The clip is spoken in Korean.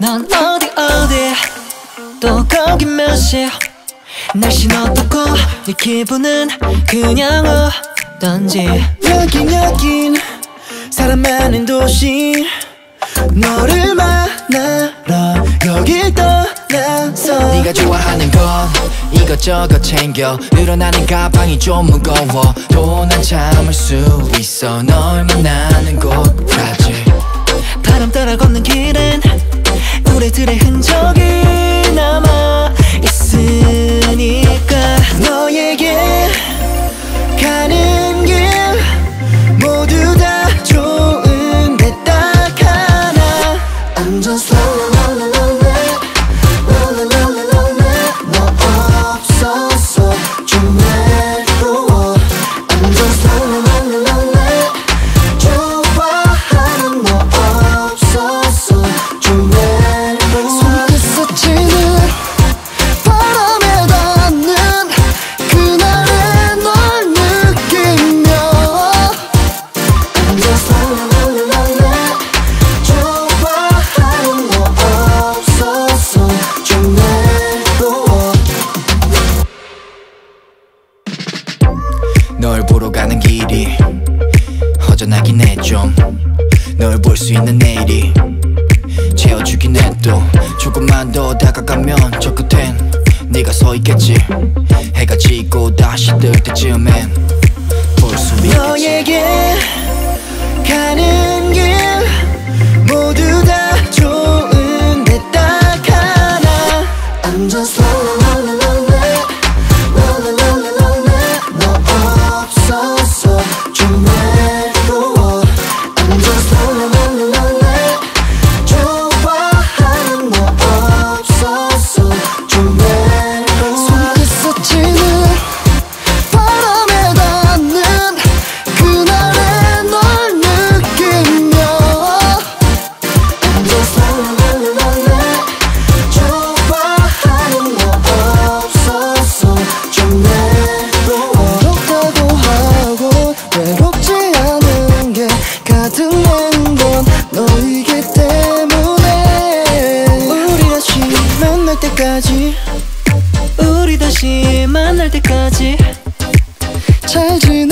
넌 어디 어디? 또 거기 몇 시 날씨는 어떻고 네 기분은 그냥 어떤지. 여긴 여긴 사람 많은 도시. 너를 만나러 여길 떠나서. 네가 좋아하는 건 이것저것 챙겨. 늘어나는 가방이 좀 무거워. 또 난 참을 수 있어. 널 만나는 곳까지. 바람 따라 걷는 길엔 우리들의 흔적이 남아 있으니까 너에게 가는 길 모두 다 좋은데 딱 하나 I'm just lonely lonely lonely lonely lonely 너 없어 허전하긴 해좀 널 볼 수 있는 내일이 채워주긴 해도 조금만 더 다가가면 저 끝엔 네가 서 있겠지. 해가 지고 다시 뜰 때쯤엔 볼 수 있겠지 때까지. 우리 다시 만날 때까지. 잘 지내